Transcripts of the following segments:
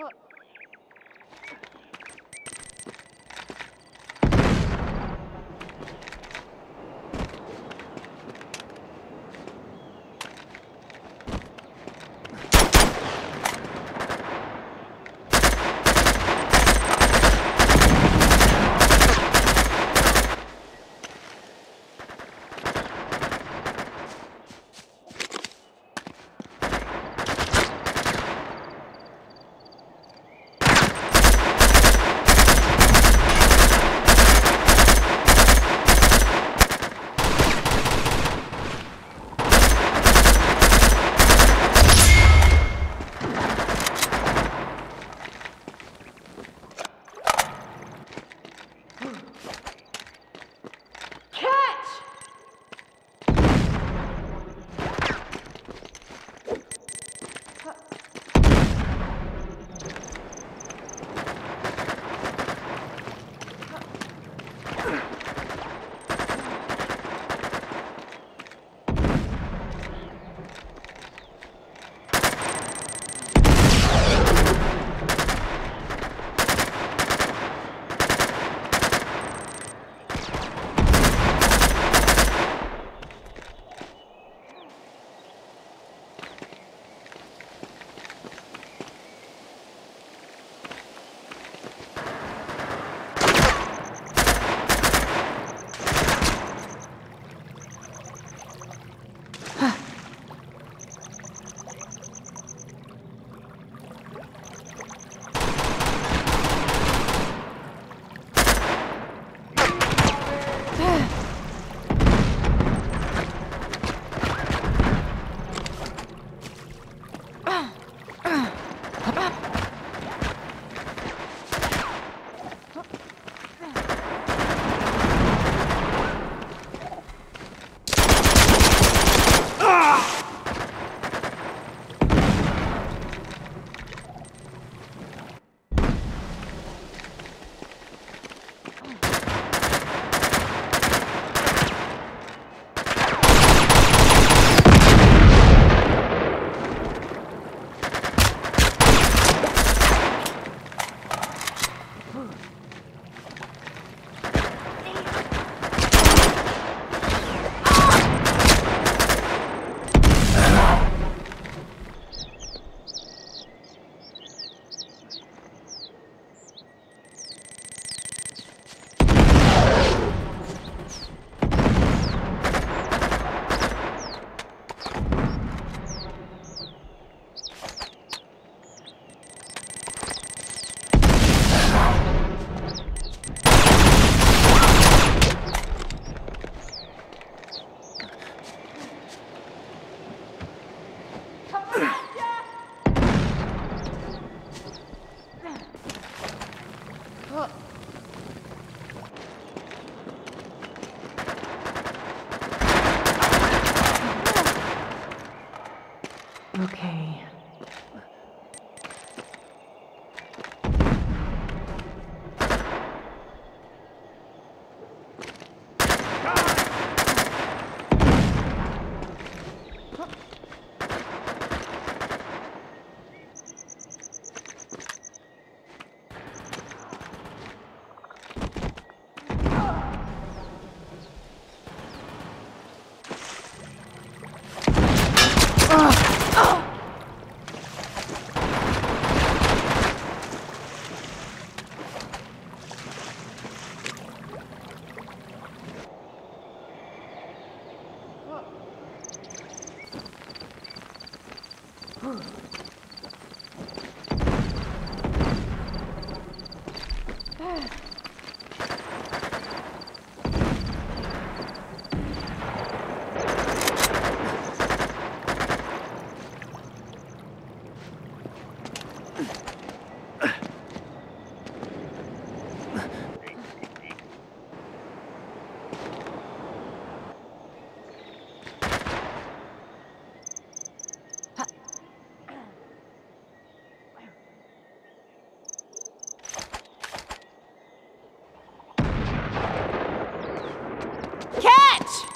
わっ。Oh. Catch!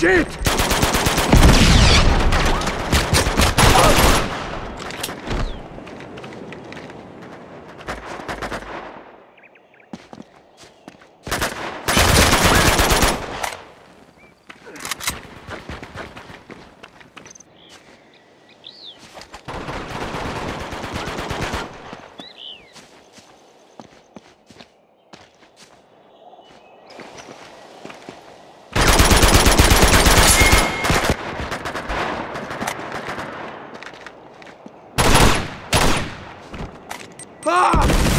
Shit! Ah!